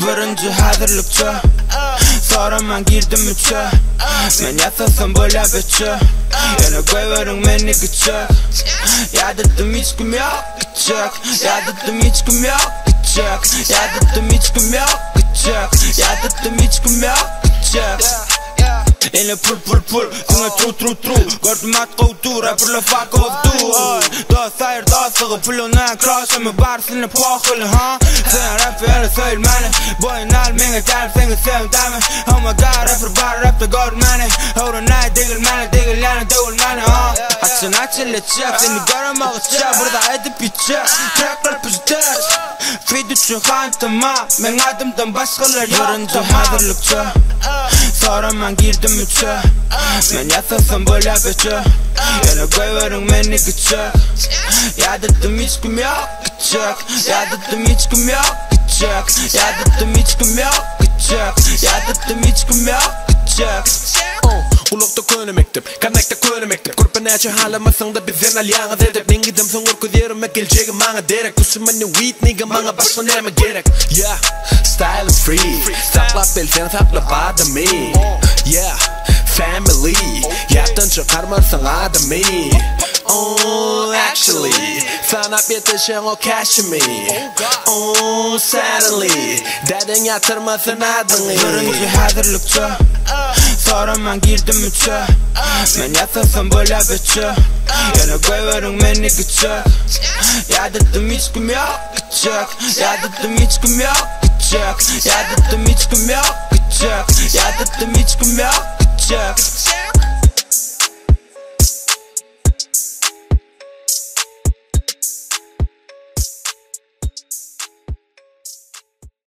Birinci hazırlıkça Sonra man girdim üçe Men yasasam böyle bütçe Yeni koyverin meni gütçe Ya dedim hiç kim yok gütçe Ya dedim hiç kim yok gütçe Ya dedim hiç kim yok gütçe Ya dedim hiç kim yok pul pul pul tru tru tru Gördüm at kovdu Rapper le fuck du sair da sığı pulun en kraşı mı barsını poğul ha sen rap ver sair mane boy nal mene gar rap bar rap the god mane hold on night digel mane digel lan da ha atsın atsın le chef in ma burada hadi piçe men hazırlıkça Sonraman girdim üçe Men yatasam böyle beçe Yana koyuyorum beni gıçak Yadırdım hiç kim yok gıçak Yadırdım hiç kim yok gıçak Yadırdım hiç kim yok gıçak Yadırdım hiç kim yok gıçak Ulakta köyne mektep Kana Kurpanacha hala masang da bizen al yağa dede Bengi dem son urku dierum ek el chegi derek Kusum mani weed nigga maanga baso nere me gerek Yeah, style is free Thapla pelzen thapla ba da me Yeah, family Yatan cha karma sang Oh, actually Sana ap yete o cash me Oh, sadly Dadeng yatar ma thana da me Burungu Karaman girdim üçe Men yatasam böyle bütçe Yana koyuyorum beni gıçak Ya dedim hiç kim yok gıçak Ya dedim hiç kim yok gıçak Ya dedim hiç kim yok gıçak Ya dedim hiç kim yok gıçak